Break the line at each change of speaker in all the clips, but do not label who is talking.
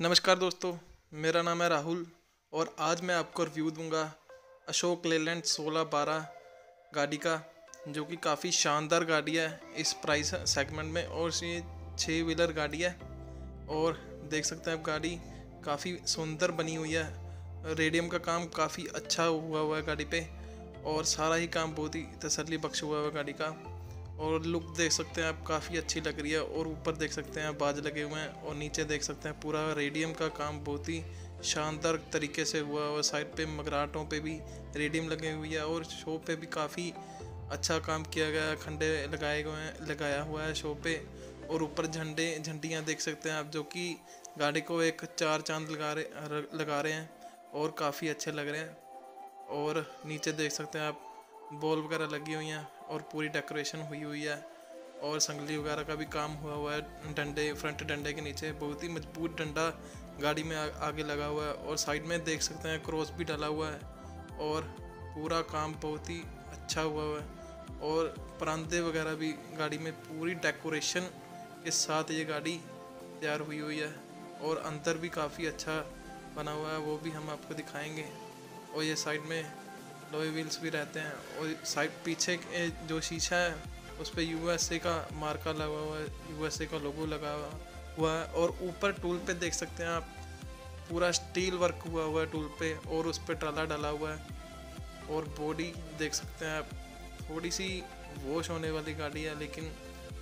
नमस्कार दोस्तों, मेरा नाम है राहुल और आज मैं आपको रिव्यू दूँगा अशोक लेलैंड सोलह बारह गाड़ी का, जो कि काफ़ी शानदार गाड़ी है इस प्राइस सेगमेंट में और ये छः व्हीलर गाड़ी है। और देख सकते हैं आप, गाड़ी काफ़ी सुंदर बनी हुई है। रेडियम का काम काफ़ी अच्छा हुआ हुआ है गाड़ी पे और सारा ही काम बहुत ही तसली बख्श हुआ हुआ है गाड़ी का। और लुक देख सकते हैं आप, काफ़ी अच्छी लग रही है। और ऊपर देख सकते हैं, बाज लगे हुए हैं और नीचे देख सकते हैं, पूरा रेडियम का काम बहुत ही शानदार तरीके से हुआ और साइड पे मगराटों पे भी रेडियम लगे हुई है और शो पे भी काफ़ी अच्छा काम किया गया है। खंडे लगाए गए हैं, लगाया हुआ है शो पे। और ऊपर झंडे, झंडियाँ देख सकते हैं आप, जो कि गाड़ी को एक चार चाँद लगा रहे लगा रहे हैं और काफ़ी अच्छे लग रहे हैं। और नीचे देख सकते हैं आप बॉल वगैरह लगी हुई हैं और पूरी डेकोरेशन हुई हुई है और संगली वगैरह का भी काम हुआ हुआ है। डंडे फ्रंट डंडे के नीचे बहुत ही मज़बूत डंडा गाड़ी में आ, आगे लगा हुआ है और साइड में देख सकते हैं क्रॉस भी डाला हुआ है और पूरा काम बहुत ही अच्छा हुआ हुआ है और परांदे वगैरह भी गाड़ी में पूरी डेकोरेशन के साथ ये गाड़ी तैयार हुई हुई है और अंदर भी काफ़ी अच्छा बना हुआ है वो भी हम आपको दिखाएँगे। और ये साइड में लोहे व्हील्स भी रहते हैं और साइड पीछे जो शीशा है, उस पर यू का मार्का लगा हुआ है यूएसए का लोगो लगा हुआ है और ऊपर टूल पे देख सकते हैं आप, पूरा स्टील वर्क हुआ हुआ है टूल पे और उस पर ट्राला डाला हुआ है और बॉडी देख सकते हैं आप, थोड़ी सी वॉश होने वाली गाड़ी है लेकिन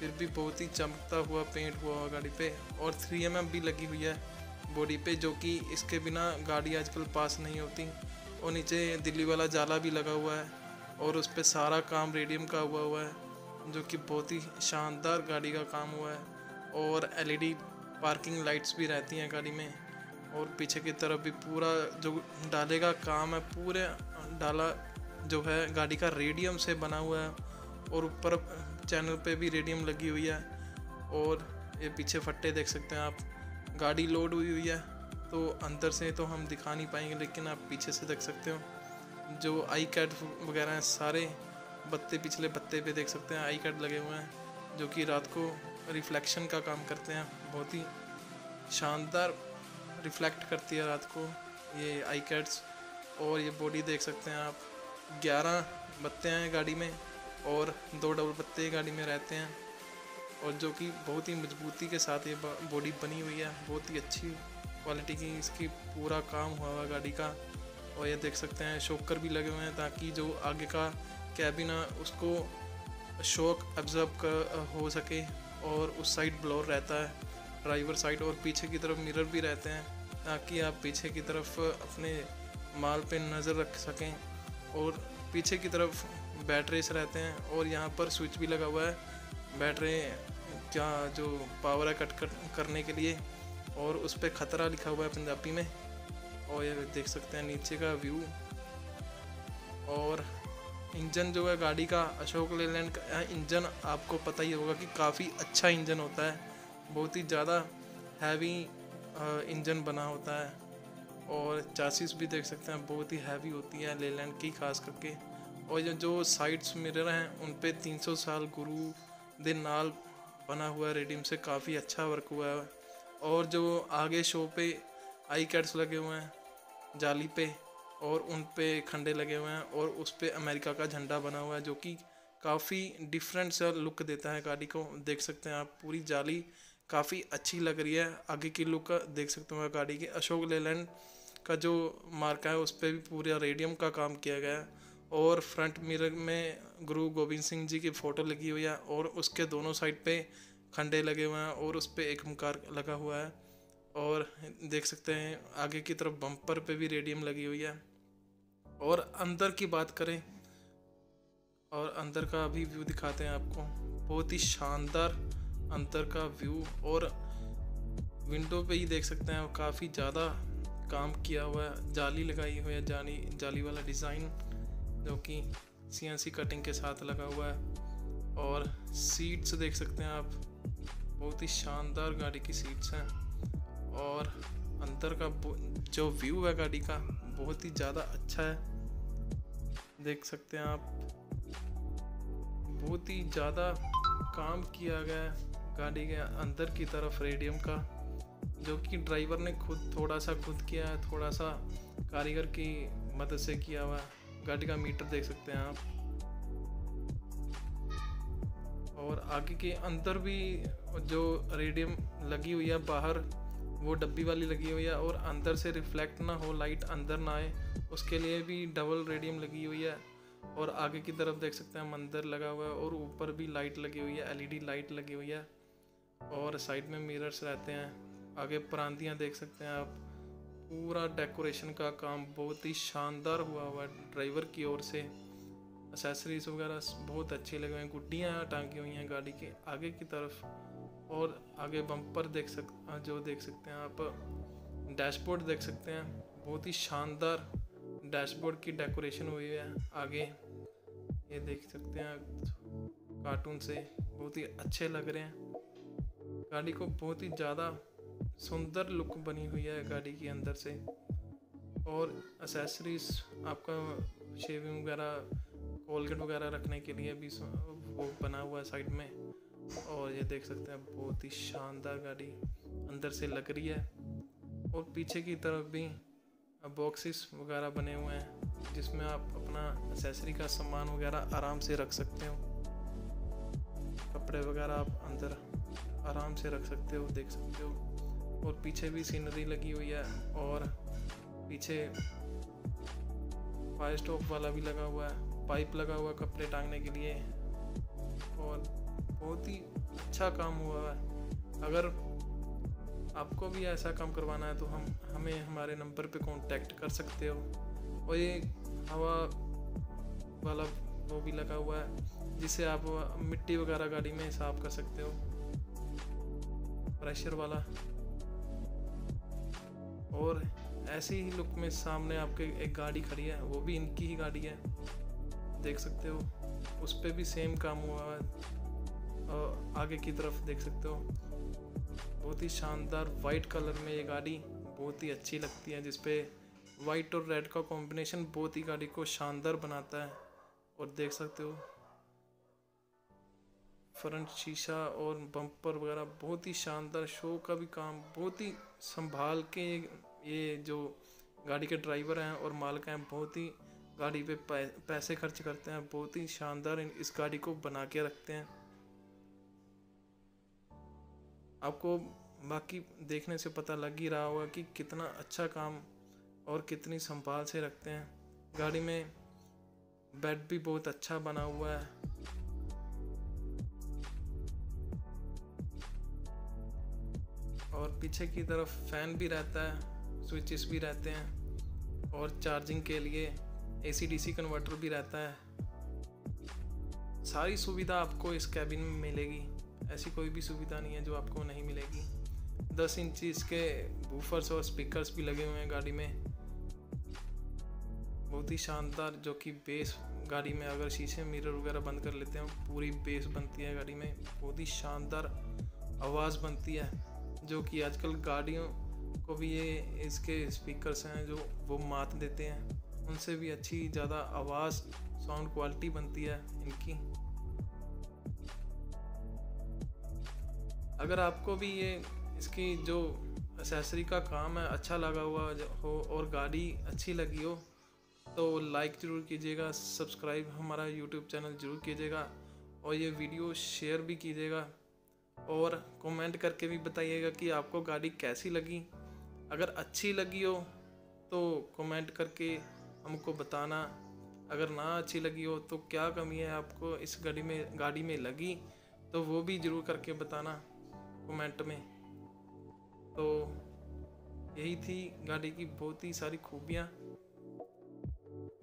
फिर भी बहुत ही चमकता हुआ पेंट हुआ हुआ गाड़ी पे और थ्री एम भी लगी हुई है बॉडी पे जो कि इसके बिना गाड़ी आजकल पास नहीं होती। और नीचे दिल्ली वाला जाला भी लगा हुआ है और उस पर सारा काम रेडियम का हुआ हुआ है, जो कि बहुत ही शानदार गाड़ी का काम हुआ है। और एलईडी पार्किंग लाइट्स भी रहती हैं गाड़ी में और पीछे की तरफ़ भी पूरा जो डाले का काम है, पूरे डाला जो है गाड़ी का रेडियम से बना हुआ है और ऊपर चैनल पे भी रेडियम लगी हुई है। और ये पीछे फट्टे देख सकते हैं आप, गाड़ी लोड हुई हुई है। तो अंदर से तो हम दिखा नहीं पाएँगे, लेकिन आप पीछे से देख सकते हो। जो आई कैड वगैरह हैं, सारे बत्ते, पिछले बत्ते पे देख सकते हैं, आई कैड लगे हुए हैं, जो कि रात को रिफ्लेक्शन का काम करते हैं। बहुत ही शानदार रिफ्लेक्ट करती है रात को ये आई कैड्स और ये बॉडी देख सकते हैं आप, ग्यारह बत्ते हैं गाड़ी में, और दो डबल बत्ते गाड़ी में रहते हैं। और जो कि बहुत ही मजबूती के साथ ये बॉडी बनी हुई है, बहुत ही अच्छी क्वालिटी की इसकी पूरा काम हुआ हुआ गाड़ी का। और ये देख सकते हैं, शोकर भी लगे हुए हैं ताकि जो आगे का कैबिन है, उसको शोक एब्जॉर्ब कर हो सके और उस साइड ब्लोर रहता है। ड्राइवर साइड और पीछे की तरफ़ मिरर भी रहते हैं ताकि आप पीछे की तरफ़ अपने माल पे नज़र रख सकें और पीछे की तरफ़ बैटरीज रहते हैं और यहाँ पर स्विच भी लगा हुआ है। बैटरी क्या जो पावर है कट कर, करने के लिए। और उस पर ख़तरा लिखा हुआ है पंजाबी में। और ये देख सकते हैं नीचे का व्यू और इंजन जो है गाड़ी का, अशोक लेलैंड का इंजन आपको पता ही होगा कि काफ़ी अच्छा इंजन होता है। बहुत ही ज़्यादा हैवी इंजन बना होता है। और चासीस भी देख सकते हैं, बहुत ही हैवी होती है लेलैंड की, खास करके। और ये जो साइड्स मिरर हैं, उन पे 300 साल गुरु दे नाल बना हुआ है रेडियम से काफ़ी अच्छा वर्क हुआ है। और जो आगे शो पे आई कैट्स लगे हुए हैं, जाली पे, और उन पे खंडे लगे हुए हैं, और उस पे अमेरिका का झंडा बना हुआ है, जो कि काफ़ी डिफरेंट सा लुक देता है गाड़ी को। देख सकते हैं आप, पूरी जाली काफ़ी अच्छी लग रही है। आगे की लुक देख सकते हो गाड़ी के। अशोक लेलैंड का जो मार्का है, उस पर भी पूरा रेडियम का काम किया गया है। और फ्रंट मिरर में गुरु गोविंद सिंह जी की फ़ोटो लगी हुई है, और उसके दोनों साइड पे खंडे लगे हुए हैं और उस पर एक मुकार लगा हुआ है। और देख सकते हैं, आगे की तरफ़ बम्पर पे भी रेडियम लगी हुई है। और अंदर की बात करें, और अंदर का अभी व्यू दिखाते हैं आपको। बहुत ही शानदार अंदर का व्यू और विंडो पे ही देख सकते हैं, काफ़ी ज़्यादा काम किया हुआ है। जाली लगाई हुई है, जाली जाली वाला डिज़ाइन जो कि सी कटिंग के साथ लगा हुआ है। और सीट्स देख सकते हैं आप। बहुत ही शानदार गाड़ी की सीट्स हैं। और अंदर का जो व्यू है गाड़ी का, बहुत ही ज़्यादा अच्छा है। देख सकते हैं आप। बहुत ही ज़्यादा काम किया गया है गाड़ी के अंदर की तरफ़ रेडियम का, जो कि ड्राइवर ने खुद, थोड़ा सा खुद किया है, थोड़ा सा कारीगर की मदद से किया हुआ है। गाड़ी का मीटर देख सकते हैं आप। और आगे के अंदर भी जो रेडियम लगी हुई है बाहर, वो डब्बी वाली लगी हुई है और अंदर से रिफ्लेक्ट ना हो लाइट अंदर ना आए, उसके लिए भी डबल रेडियम लगी हुई है। और आगे की तरफ़ देख सकते हैं मंदिर लगा हुआ है और ऊपर भी लाइट लगी हुई है एलईडी लाइट लगी हुई है और साइड में मिरर्स रहते हैं। आगे परांतियाँ देख सकते हैं आप। पूरा डेकोरेशन का काम बहुत ही शानदार हुआ हुआ है ड्राइवर की ओर से। एसेसरीज वगैरह बहुत अच्छे लगे हुए हैं गुड्डियाँ टांगी हुई हैं गाड़ी के आगे की तरफ़ और आगे बम्पर देख सक जो देख सकते हैं आप, डैशबोर्ड देख सकते हैं। बहुत ही शानदार डैशबोर्ड की डेकोरेशन हुई है आगे। ये देख सकते हैं कार्टून से बहुत ही अच्छे लग रहे हैं। गाड़ी को बहुत ही ज़्यादा सुंदर लुक बनी हुई है गाड़ी के अंदर से। और एसेसरीज आपका शेविंग वगैरह कोलगेट वगैरह रखने के लिए भी वो बना हुआ है साइड में। और ये देख सकते हैं, बहुत ही शानदार गाड़ी अंदर से लग रही है। और पीछे की तरफ़ भी बॉक्सेस वगैरह बने हुए हैं, जिसमें आप अपना एसेसरी का सामान वगैरह आराम से रख सकते हो। कपड़े वगैरह आप अंदर आराम से रख सकते हो, देख सकते हो। और पीछे भी सीनरी लगी हुई है, और पीछे फायर स्टॉप वाला भी लगा हुआ है। पाइप लगा हुआ कपड़े टांगने के लिए। और बहुत ही अच्छा काम हुआ है। अगर आपको भी ऐसा काम करवाना है तो हम, हमें हमारे नंबर पे कांटेक्ट कर सकते हो। और ये हवा वाला वो भी लगा हुआ है जिससे आप मिट्टी वगैरह गाड़ी में साफ़ कर सकते हो। प्रेशर वाला। और ऐसी ही लुक में सामने आपके एक गाड़ी खड़ी है, वो भी इनकी ही गाड़ी है। देख सकते हो। उस पर भी सेम काम हुआ है। आगे की तरफ़ देख सकते हो। बहुत ही शानदार वाइट कलर में ये गाड़ी बहुत ही अच्छी लगती है, जिसपे वाइट और रेड का कॉम्बिनेशन बहुत ही गाड़ी को शानदार बनाता है। और देख सकते हो फ्रंट शीशा और बम्पर वगैरह बहुत ही शानदार शो का भी काम, बहुत ही संभाल के ये जो गाड़ी के ड्राइवर हैं और मालिक हैं, बहुत ही गाड़ी पे पैसे खर्च करते हैं, बहुत ही शानदार इस गाड़ी को बना के रखते हैं। आपको बाकी देखने से पता लग ही रहा होगा कि कितना अच्छा काम और कितनी संभाल से रखते हैं। गाड़ी में बेड भी बहुत अच्छा बना हुआ है। और पीछे की तरफ़ फ़ैन भी रहता है, स्विचेस भी रहते हैं और चार्जिंग के लिए। एसी डीसी कन्वर्टर भी रहता है। सारी सुविधा आपको इस कैबिन में मिलेगी। ऐसी कोई भी सुविधा नहीं है जो आपको नहीं मिलेगी। दस इंच इसके बूफर्स और स्पीकर्स भी लगे हुए हैं गाड़ी में। बहुत ही शानदार जो कि बेस गाड़ी में अगर शीशे मिरर वगैरह बंद कर लेते हैं, पूरी बेस बनती है गाड़ी में। बहुत ही शानदार आवाज़ बनती है, जो कि आजकल गाड़ियों को भी ये इसके स्पीकर्स हैं जो वो मात देते हैं। उनसे भी अच्छी, ज़्यादा आवाज़ साउंड क्वालिटी बनती है इनकी। अगर आपको भी ये, इसकी जो एसेसरी का काम है अच्छा लगा हुआ हो और गाड़ी अच्छी लगी हो तो लाइक ज़रूर कीजिएगा सब्सक्राइब हमारा यूट्यूब चैनल ज़रूर कीजिएगा, और ये वीडियो शेयर भी कीजिएगा, और कमेंट करके भी बताइएगा कि आपको गाड़ी कैसी लगी। अगर अच्छी लगी हो तो कमेंट करके हमको बताना, अगर ना अच्छी लगी हो तो क्या कमी है आपको इस गाड़ी में गाड़ी में लगी तो वो भी ज़रूर करके बताना कमेंट में। तो यही थी गाड़ी की बहुत ही सारी खूबियाँ,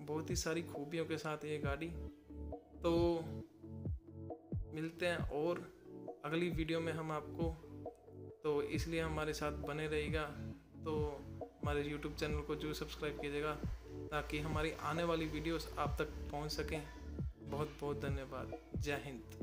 बहुत ही सारी खूबियों के साथ ये गाड़ी। तो मिलते हैं और अगली वीडियो में हम आपको तो इसलिए हमारे साथ बने रहेगा तो हमारे यूट्यूब चैनल को ज़रूर सब्सक्राइब कीजिएगा। ताकि हमारी आने वाली वीडियोस आप तक पहुँच सकें। बहुत बहुत धन्यवाद। जय हिंद।